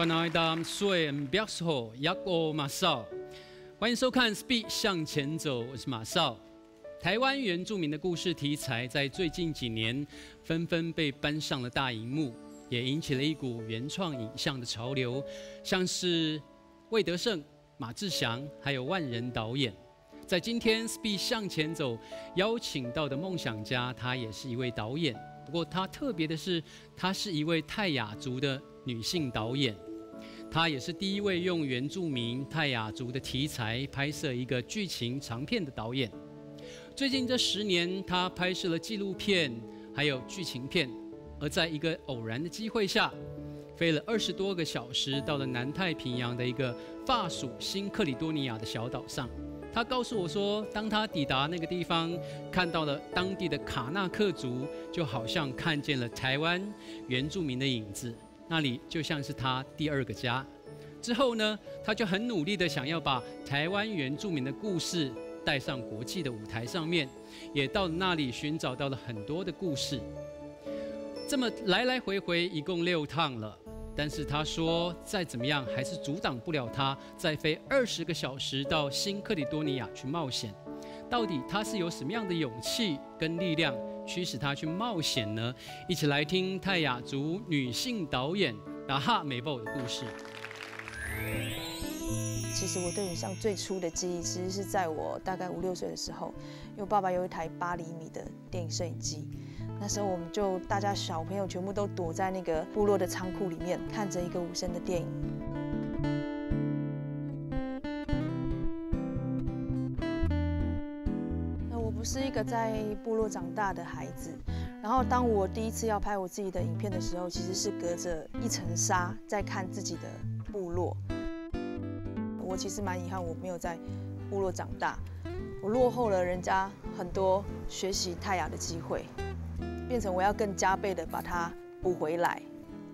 欢迎收看《Speed 向前走》，我是马少。台湾原住民的故事题材在最近几年纷纷被搬上了大荧幕，也引起了一股原创影像的潮流，像是魏德胜、马志祥，还有万人导演。在今天《Speed 向前走》邀请到的梦想家，他也是一位导演。不过他特别的是，他是一位泰雅族的女性导演。他也是第一位用原住民泰雅族的题材拍摄一个剧情长片的导演。最近这十年，他拍摄了纪录片，还有剧情片。而在一个偶然的机会下，飞了二十多个小时，到了南太平洋的一个法属新克里多尼亚的小岛上。他告诉我说，当他抵达那个地方，看到了当地的卡纳克族，就好像看见了台湾原住民的影子。那里就像是他第二个家。之后呢，他就很努力的想要把台湾原住民的故事带上国际的舞台上面，也到那里寻找到了很多的故事。这么来来回回一共六趟了。但是他说，再怎么样还是阻挡不了他再飞二十个小时到新克里多尼亚去冒险。到底他是有什么样的勇气跟力量驱使他去冒险呢？一起来听泰雅族女性导演达哈美宝的故事。其实我对影像最初的记忆，其实是在我大概五六岁的时候，因为爸爸有一台八厘米的电影摄影机。那时候我们就大家小朋友全部都躲在那个部落的仓库里面，看着一个无声的电影。不是一个在部落长大的孩子，然后当我第一次要拍我自己的影片的时候，其实是隔着一层纱在看自己的部落。我其实蛮遗憾，我没有在部落长大，我落后了人家很多学习泰雅的机会。变成我要更加倍的把它补回来，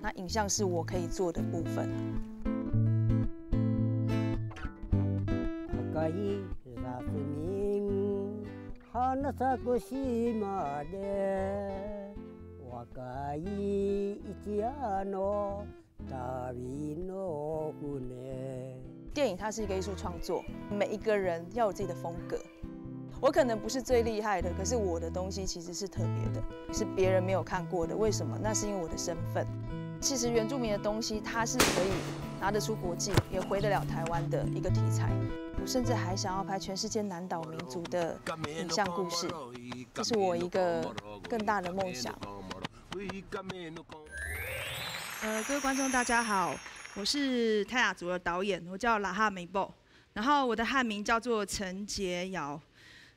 那影像是我可以做的部分。电影它是一个艺术创作，每一个人要有自己的风格。我可能不是最厉害的，可是我的东西其实是特别的，是别人没有看过的。为什么？那是因为我的身份。其实原住民的东西，它是可以拿得出国际，也回得了台湾的一个题材。我甚至还想要拍全世界南岛民族的影像故事，这是我一个更大的梦想。呃，各位观众大家好，我是泰雅族的导演，我叫拉哈梅布，然后我的汉名叫做陈杰瑶。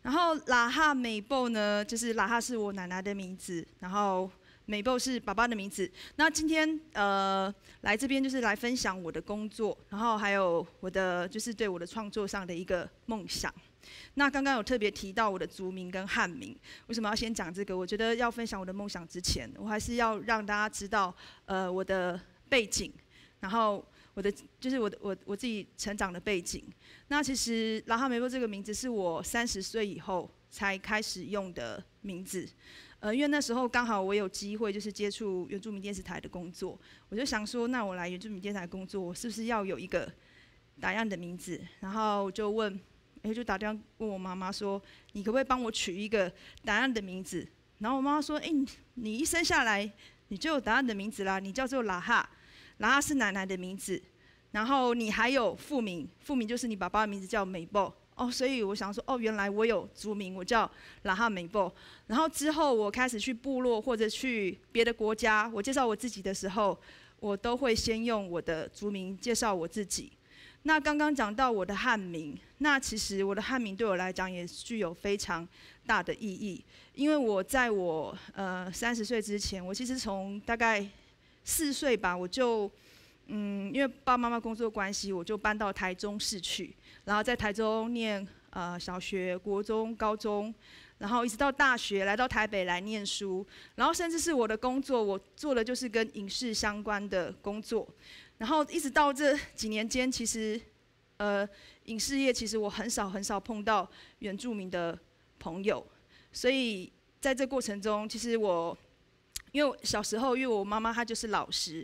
然后拉哈美布呢，就是拉哈是我奶奶的名字，然后美布是爸爸的名字。那今天呃来这边就是来分享我的工作，然后还有我的就是对我的创作上的一个梦想。那刚刚有特别提到我的族名跟汉名，为什么要先讲这个？我觉得要分享我的梦想之前，我还是要让大家知道呃我的背景，然后。我的就是我的我我自己成长的背景。那其实拉哈梅波这个名字是我三十岁以后才开始用的名字。呃，因为那时候刚好我有机会就是接触原住民电视台的工作，我就想说，那我来原住民电视台工作，我是不是要有一个打样的名字？然后就问，哎，就打电话问我妈妈说，你可不可以帮我取一个打样的名字？然后我妈妈说，哎，你一生下来你就有答案的名字啦，你叫做拉哈。拉哈是奶奶的名字，然后你还有父名，父名就是你爸爸的名字叫美布哦，所以我想说哦，原来我有族名，我叫拉哈美布。然后之后我开始去部落或者去别的国家，我介绍我自己的时候，我都会先用我的族名介绍我自己。那刚刚讲到我的汉名，那其实我的汉名对我来讲也具有非常大的意义，因为我在我呃三十岁之前，我其实从大概。四岁吧，我就，嗯，因为爸爸妈妈工作关系，我就搬到台中市去，然后在台中念呃小学、国中、高中，然后一直到大学来到台北来念书，然后甚至是我的工作，我做的就是跟影视相关的工作，然后一直到这几年间，其实，呃，影视业其实我很少很少碰到原住民的朋友，所以在这过程中，其实我。因为小时候，因为我妈妈她就是老师，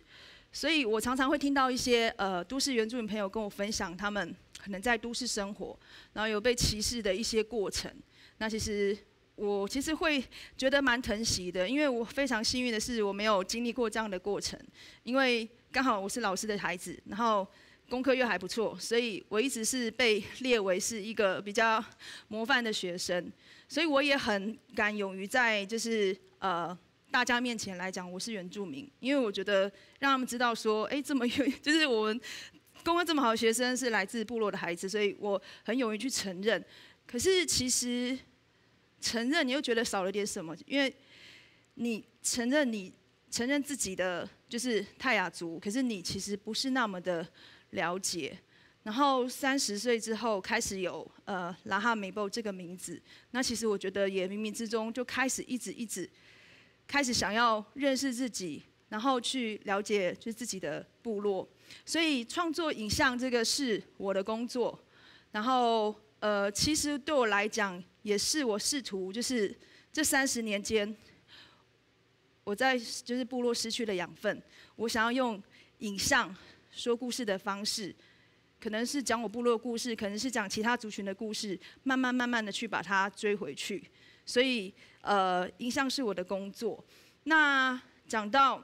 所以我常常会听到一些呃都市原住民朋友跟我分享，他们可能在都市生活，然后有被歧视的一些过程。那其实我其实会觉得蛮疼惜的，因为我非常幸运的是我没有经历过这样的过程，因为刚好我是老师的孩子，然后功课又还不错，所以我一直是被列为是一个比较模范的学生，所以我也很敢勇于在就是呃。大家面前来讲，我是原住民，因为我觉得让他们知道说，哎，这么有，就是我们功课这么好的学生是来自部落的孩子，所以我很勇于去承认。可是其实承认你又觉得少了点什么，因为你承认你承认自己的就是泰雅族，可是你其实不是那么的了解。然后三十岁之后开始有呃拉哈梅波这个名字，那其实我觉得也冥冥之中就开始一直一直。开始想要认识自己，然后去了解就是自己的部落，所以创作影像这个是我的工作。然后呃，其实对我来讲，也是我试图就是这三十年间，我在就是部落失去了养分，我想要用影像说故事的方式，可能是讲我部落故事，可能是讲其他族群的故事，慢慢慢慢的去把它追回去。所以，呃，影像是我的工作。那讲到，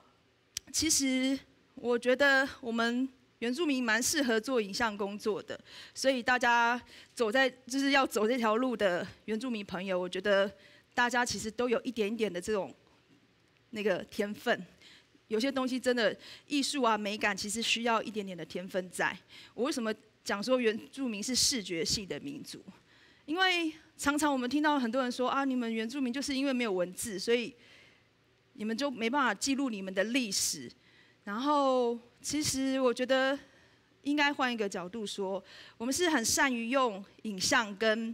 其实我觉得我们原住民蛮适合做影像工作的。所以大家走在就是要走这条路的原住民朋友，我觉得大家其实都有一点点的这种那个天分。有些东西真的艺术啊美感，其实需要一点点的天分在。我为什么讲说原住民是视觉系的民族？因为常常我们听到很多人说啊，你们原住民就是因为没有文字，所以你们就没办法记录你们的历史。然后，其实我觉得应该换一个角度说，我们是很善于用影像跟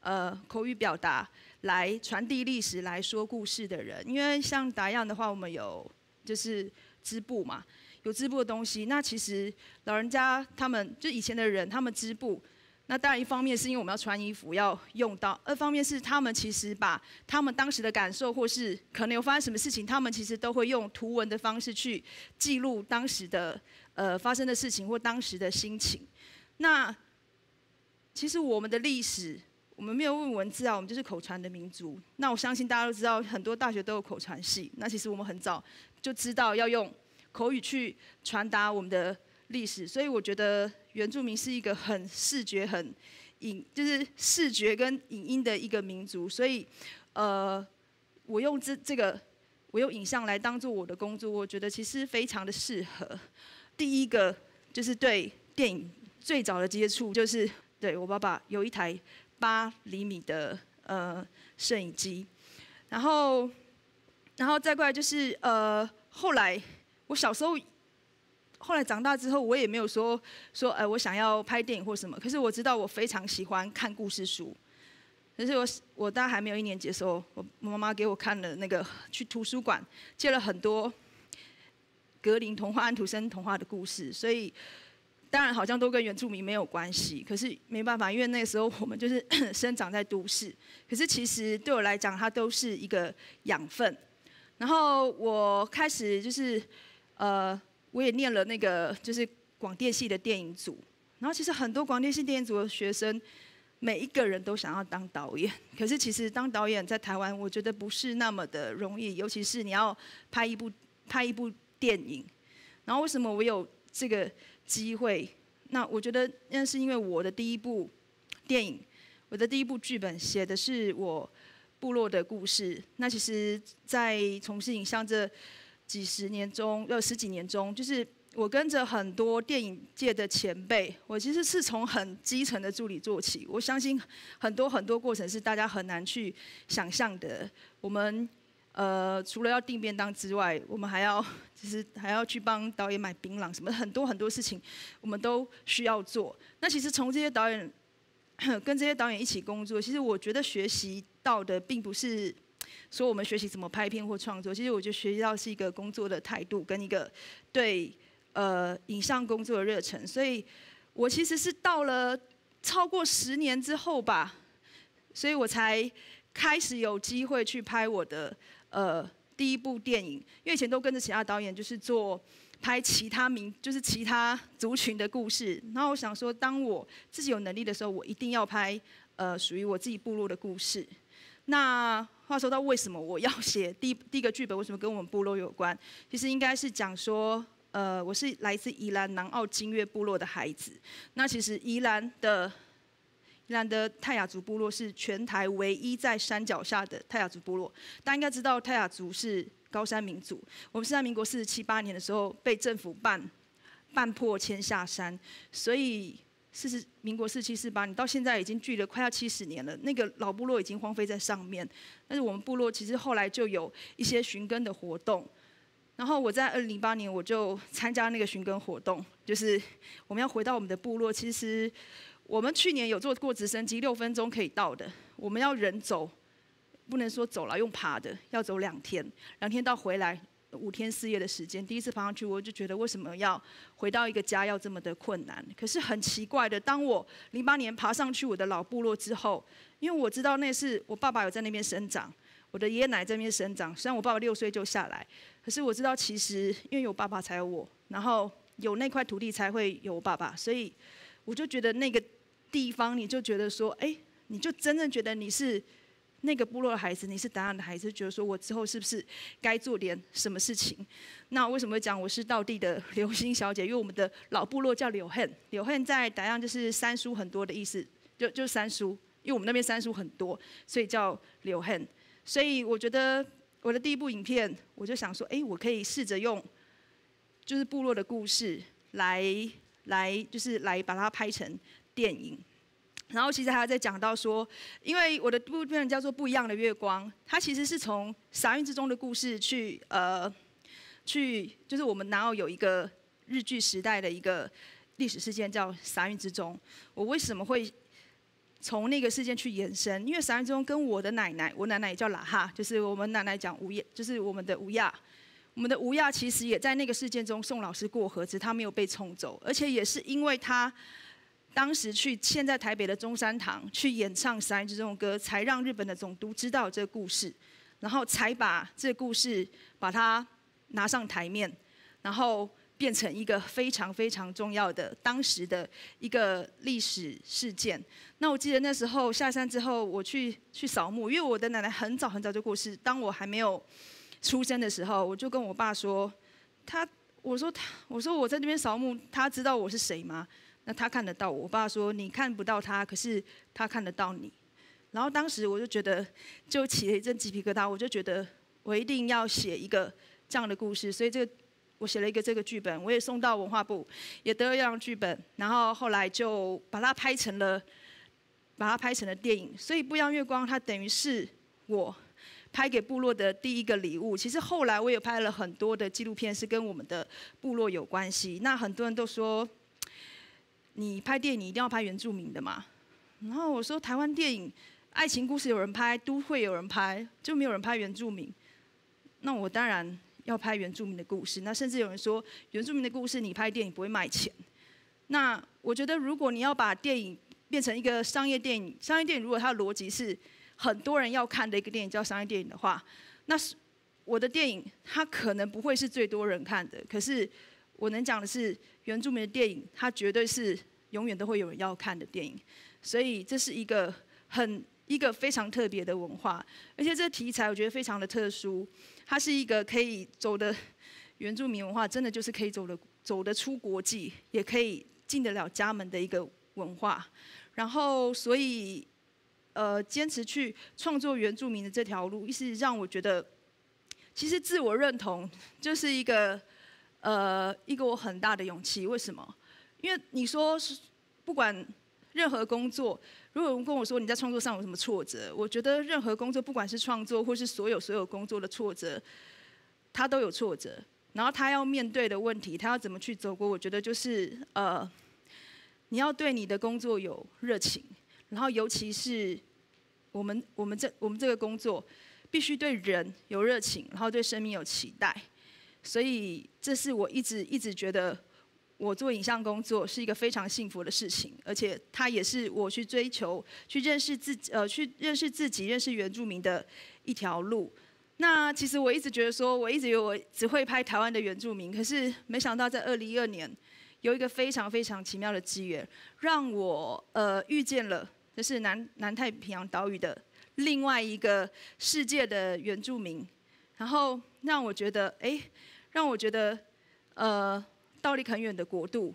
呃口语表达来传递历史、来说故事的人。因为像达样的话，我们有就是织布嘛，有织布的东西。那其实老人家他们就以前的人，他们织布。那当然，一方面是因为我们要穿衣服要用到；二方面是他们其实把他们当时的感受，或是可能有发生什么事情，他们其实都会用图文的方式去记录当时的呃发生的事情或当时的心情。那其实我们的历史，我们没有问文字啊，我们就是口传的民族。那我相信大家都知道，很多大学都有口传系。那其实我们很早就知道要用口语去传达我们的。历史，所以我觉得原住民是一个很视觉、很影，就是视觉跟影音的一个民族。所以，呃，我用这这个，我用影像来当做我的工作，我觉得其实非常的适合。第一个就是对电影最早的接触，就是对我爸爸有一台八厘米的呃摄影机，然后，然后再过来就是呃，后来我小时候。后来长大之后，我也没有说说，哎，我想要拍电影或什么。可是我知道我非常喜欢看故事书。可是我我大概还没有一年级的时候，我妈妈给我看了那个去图书馆借了很多格林童话、安徒生童话的故事。所以当然好像都跟原住民没有关系。可是没办法，因为那个时候我们就是 生长在都市。可是其实对我来讲，它都是一个养分。然后我开始就是呃。我也念了那个就是广电系的电影组，然后其实很多广电系电影组的学生，每一个人都想要当导演，可是其实当导演在台湾，我觉得不是那么的容易，尤其是你要拍一部拍一部电影。然后为什么我有这个机会？那我觉得那是因为我的第一部电影，我的第一部剧本写的是我部落的故事。那其实，在从事影像这。几十年中，呃，十几年中，就是我跟着很多电影界的前辈，我其实是从很基层的助理做起。我相信很多很多过程是大家很难去想象的。我们呃，除了要订便当之外，我们还要其实还要去帮导演买槟榔，什么很多很多事情，我们都需要做。那其实从这些导演跟这些导演一起工作，其实我觉得学习到的并不是。说我们学习怎么拍片或创作，其实我觉得学习到是一个工作的态度跟一个对呃影像工作的热忱。所以我其实是到了超过十年之后吧，所以我才开始有机会去拍我的呃第一部电影。因为以前都跟着其他导演就是做拍其他民，就是其他族群的故事。然后我想说，当我自己有能力的时候，我一定要拍呃属于我自己部落的故事。那话说到为什么我要写 第第一个剧本，为什么跟我们部落有关？其实应该是讲说，呃，我是来自宜兰南澳金月部落的孩子。那其实宜兰的宜兰的泰雅族部落是全台唯一在山脚下的泰雅族部落。大家应该知道，泰雅族是。高山民族，我们是在民国四十七八年的时候被政府办办破迁下山，所以四十民国四七四八，你到现在已经距了快要七十年了。那个老部落已经荒废在上面，但是我们部落其实后来就有一些寻根的活动。然后我在二零零八年我就参加那个寻根活动，就是我们要回到我们的部落。其实我们去年有坐过直升机，六分钟可以到的，我们要人走。不能说走了用爬的，要走两天，两天到回来五天四夜的时间。第一次爬上去，我就觉得为什么要回到一个家要这么的困难？可是很奇怪的，当我零八年爬上去我的老部落之后，因为我知道那是我爸爸有在那边生长，我的爷爷奶奶在那边生长。虽然我爸爸六岁就下来，可是我知道其实因为有爸爸才有我，然后有那块土地才会有我爸爸，所以我就觉得那个地方，你就觉得说，哎，你就真正觉得你是。那个部落的孩子，你是答案的孩子，觉得说我之后是不是该做点什么事情？那为什么讲我是道地的 流星小姐？因为我们的老部落叫柳恨，柳恨在答案就是三叔很多的意思，就就三叔，因为我们那边三叔很多，所以叫柳恨。所以我觉得我的第一部影片，我就想说，哎，我可以试着用就是部落的故事来来就是来把它拍成电影。然后其实还要再讲到说，因为我的部片叫做《不一样的月光》，它其实是从傻运之中的故事去呃，去就是我们南澳有一个日据时代的一个历史事件叫傻运之中。我为什么会从那个事件去延伸？因为傻运之中跟我的奶奶，我奶奶也叫喇哈，就是我们奶奶讲吴亚，就是我们的吴亚，我们的吴亚其实也在那个事件中送老师过河，只是他没有被冲走，而且也是因为他。当时去现在台北的中山堂去演唱《三日》这种歌，才让日本的总督知道这个故事，然后才把这个故事把它拿上台面，然后变成一个非常非常重要的当时的一个历史事件。那我记得那时候下山之后，我去去扫墓，因为我的奶奶很早很早就过世，当我还没有出生的时候，我就跟我爸说，他我说他我说我在那边扫墓，他知道我是谁吗？那他看得到我，我爸说你看不到他，可是他看得到你。然后当时我就觉得，就起了一阵鸡皮疙瘩，我就觉得我一定要写一个这样的故事，所以这个我写了一个这个剧本，我也送到文化部，也得了一样剧本，然后后来就把它拍成了，把它拍成了电影。所以《不一样月光》它等于是我拍给部落的第一个礼物。其实后来我也拍了很多的纪录片，是跟我们的部落有关系。那很多人都说。你拍电影一定要拍原住民的嘛？然后我说台湾电影爱情故事有人拍，都会有人拍，就没有人拍原住民。那我当然要拍原住民的故事。那甚至有人说原住民的故事你拍电影不会卖钱。那我觉得如果你要把电影变成一个商业电影，商业电影如果它的逻辑是很多人要看的一个电影叫商业电影的话，那是我的电影它可能不会是最多人看的。可是我能讲的是。原住民的电影，它绝对是永远都会有人要看的电影，所以这是一个很一个非常特别的文化，而且这题材我觉得非常的特殊，它是一个可以走的原住民文化，真的就是可以走的走得出国际，也可以进得了家门的一个文化。然后，所以呃，坚持去创作原住民的这条路，一是让我觉得，其实自我认同就是一个。呃，一个我很大的勇气，为什么？因为你说是不管任何工作，如果有人跟我说你在创作上有什么挫折，我觉得任何工作，不管是创作或是所有所有工作的挫折，他都有挫折。然后他要面对的问题，他要怎么去走过？我觉得就是呃，你要对你的工作有热情，然后尤其是我们我们这我们这个工作，必须对人有热情，然后对生命有期待。所以，这是我一直一直觉得，我做影像工作是一个非常幸福的事情，而且它也是我去追求、去认识自己、呃，去认识自己、认识原住民的一条路。那其实我一直觉得说，我一直以为我只会拍台湾的原住民，可是没想到在二零一二年，有一个非常非常奇妙的机缘，让我呃遇见了，就是南南太平洋岛屿的另外一个世界的原住民，然后让我觉得，哎，让我觉得，呃，道理很远的国度，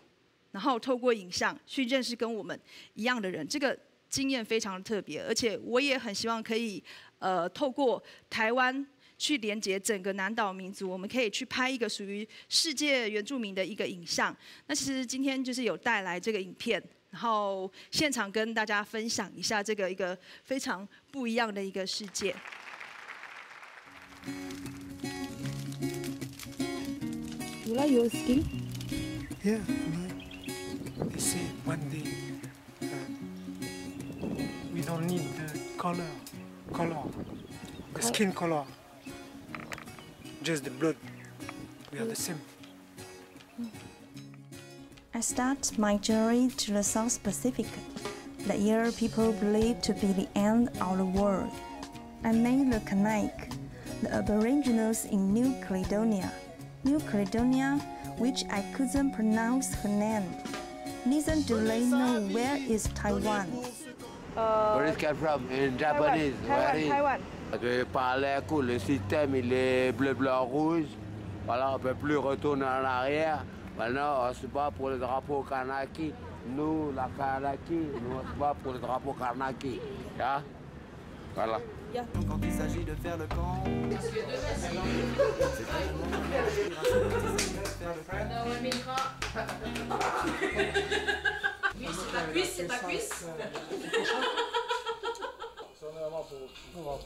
然后透过影像去认识跟我们一样的人，这个经验非常特别，而且我也很希望可以。呃，透过台湾去连接整个南岛民族，我们可以去拍一个属于世界原住民的一个影像。那其实今天就是有带来这个影片，然后现场跟大家分享一下这个一个非常不一样的一个世界。You like your skin? Yeah, I see one day uh, we don't need the color. color, the skin color, just the blood. We are the same. I start my journey to the South Pacific, the year people believe to be the end of the world. I met the Kanak, the Aboriginals in New Caledonia. New Caledonia, which I couldn't pronounce her name. Neither do they know where is Taiwan. Where is come from? In Japanese. Taiwan, Where is? Taiwan. Je parlais coup, le système il est bleu, blanc, rouge. Voilà, on ne peut plus retourner en arrière. Maintenant, on se bat pour le drapeau Kanaki. Nous, la Kanaki, nous on se bat pour le drapeau Kanaki. Hein? Voilà. Quand il s'agit de faire le camp.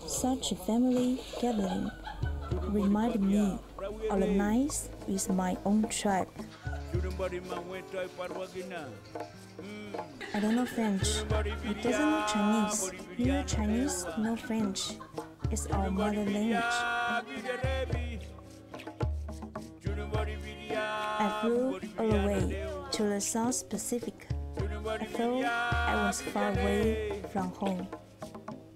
Such a family gathering reminded me of the nights with my own tribe. I don't know French. He doesn't know Chinese. Neither Chinese nor French. It's our mother language. I flew all the way to the South Pacific. I thought I was far away from home,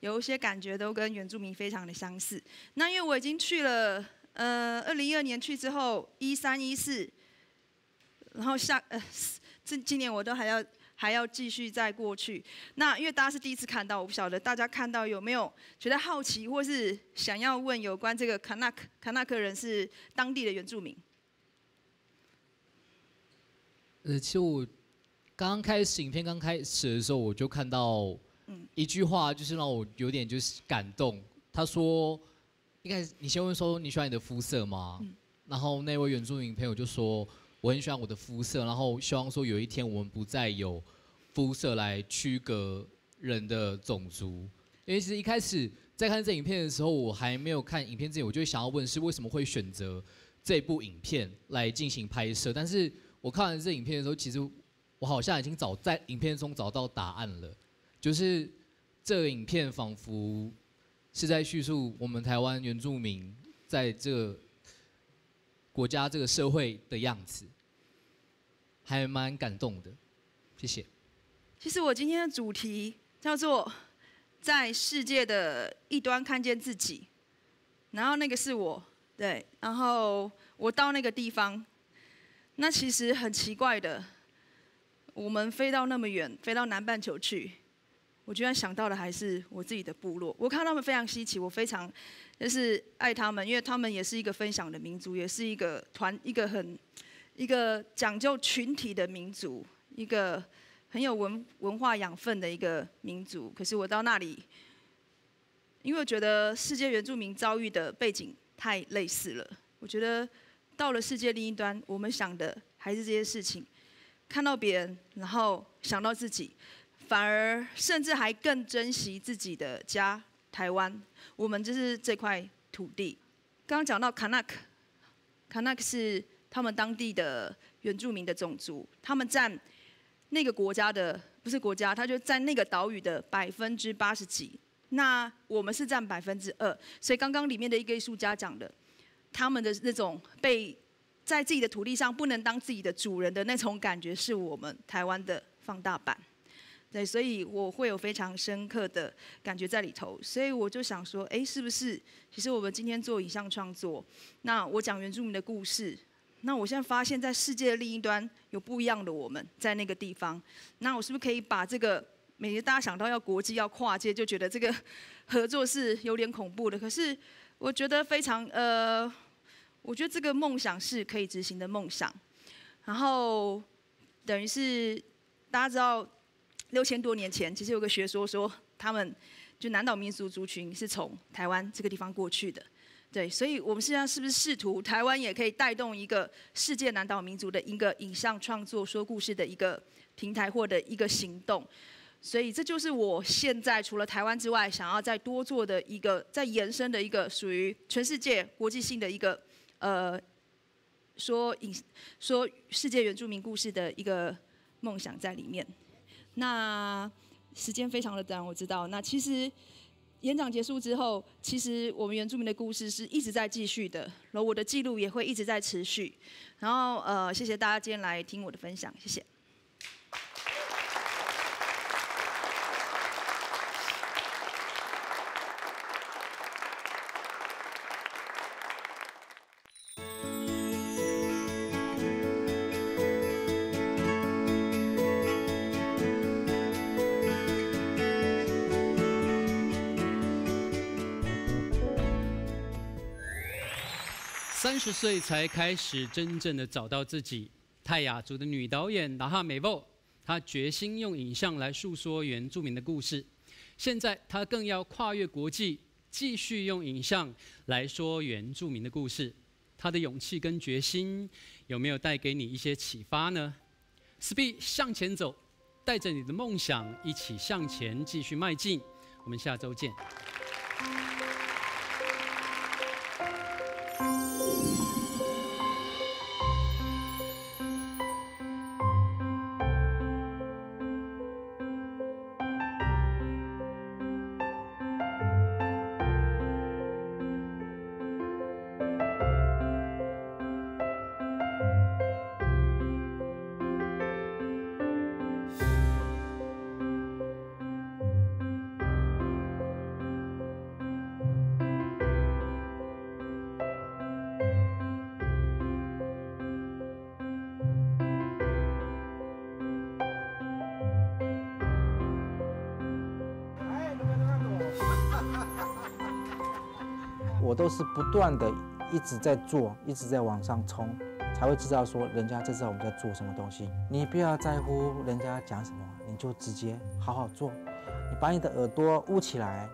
有一些感觉都跟原住民非常的相似。那因为我已经去了，呃，二零一二年去之后，一三一四，然后下呃，这今年我都还要还要继续再过去。那因为大家是第一次看到，我不晓得大家看到有没有觉得好奇，或是想要问有关这个卡纳克卡纳克人是当地的原住民。呃，其实我刚刚开始影片刚开始的时候，我就看到一句话，就是让我有点就是感动。他说：“一开始你先问说你喜欢你的肤色吗？”然后那位原住民朋友就说：“我很喜欢我的肤色，然后希望说有一天我们不再有肤色来区隔人的种族。”因为其实一开始在看这影片的时候，我还没有看影片之前，我就想要问是为什么会选择这部影片来进行拍摄，但是。我看完这影片的时候，其实我好像已经找在影片中找到答案了，就是这个影片仿佛是在叙述我们台湾原住民在这国家这个社会的样子，还蛮感动的。谢谢。其实我今天的主题叫做在世界的一端看见自己，然后那个是我，对，然后我到那个地方。那其实很奇怪的，我们飞到那么远，飞到南半球去，我居然想到的还是我自己的部落。我看他们非常稀奇，我非常就是爱他们，因为他们也是一个分享的民族，也是一个团，一个很一个讲究群体的民族，一个很有文文化养分的一个民族。可是我到那里，因为我觉得世界原住民遭遇的背景太类似了，我觉得。到了世界另一端，我们想的还是这些事情，看到别人，然后想到自己，反而甚至还更珍惜自己的家台湾。我们就是这块土地。刚刚讲到卡纳克，卡纳克是他们当地的原住民的种族，他们占那个国家的不是国家，他就占那个岛屿的百分之八十几。那我们是占百分之二，所以刚刚里面的一个艺术家讲的，他们的那种被在自己的土地上不能当自己的主人的那种感觉，是我们台湾的放大版。对，所以我会有非常深刻的感觉在里头，所以我就想说，哎，是不是？其实我们今天做影像创作，那我讲原住民的故事，那我现在发现，在世界的另一端有不一样的我们在那个地方，那我是不是可以把这个？每天大家想到要国际要跨界，就觉得这个 合作是有点恐怖的。可是我觉得非常呃，我觉得这个梦想是可以执行的梦想。然后等于是大家知道，六千多年前其实有个学说说，他们就南岛民族族群是从台湾这个地方过去的。对，所以我们现在是不是试图台湾也可以带动一个世界南岛民族的一个影像创作、说故事的一个平台或者一个行动？所以这就是我现在除了台湾之外，想要再多做的一个，在延伸的一个属于全世界国际性的一个，呃，说影说世界原住民故事的一个梦想在里面。那时间非常的短，我知道。那其实演讲结束之后，其实我们原住民的故事是一直在继续的，然后我的记录也会一直在持续。然后呃，谢谢大家今天来听我的分享，谢谢。三十岁才开始真正的找到自己，泰雅族的女导演达哈美波，她决心用影像来诉说原住民的故事。现在她更要跨越国际，继续用影像来说原住民的故事。她的勇气跟决心有没有带给你一些启发呢？Speed 向前走，带着你的梦想一起向前继续迈进。我们下周见。我都是不断的一直在做，一直在往上冲，才会知道说人家知道我们在做什么东西。你不要在乎人家讲什么，你就直接好好做。你把你的耳朵捂起来，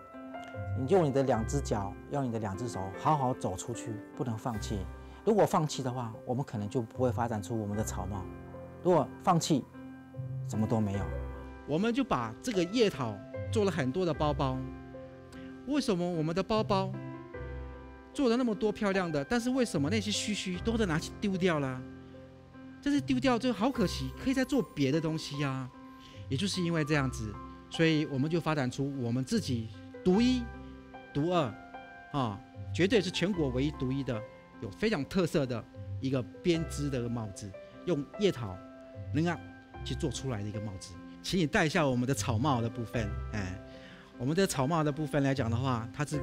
你用你的两只脚，用你的两只手，好好走出去，不能放弃。如果放弃的话，我们可能就不会发展出我们的草帽。如果放弃，什么都没有。我们就把这个叶桃做了很多的包包。为什么我们的包包？做了那么多漂亮的，但是为什么那些须须都得拿去丢掉了？这是丢掉，就好可惜，可以再做别的东西呀。也就是因为这样子，所以我们就发展出我们自己独一、独二，啊，绝对是全国唯一独一的，有非常特色的一个编织的帽子，用叶桃、能啊去做出来的一个帽子。请你戴一下我们的草帽的部分，哎，我们的草帽的部分来讲的话，它是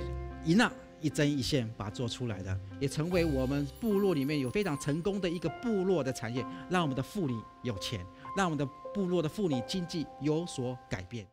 一纳。一针一线把它做出来的，也成为我们部落里面有非常成功的一个部落的产业，让我们的妇女有钱，让我们的部落的妇女经济有所改变。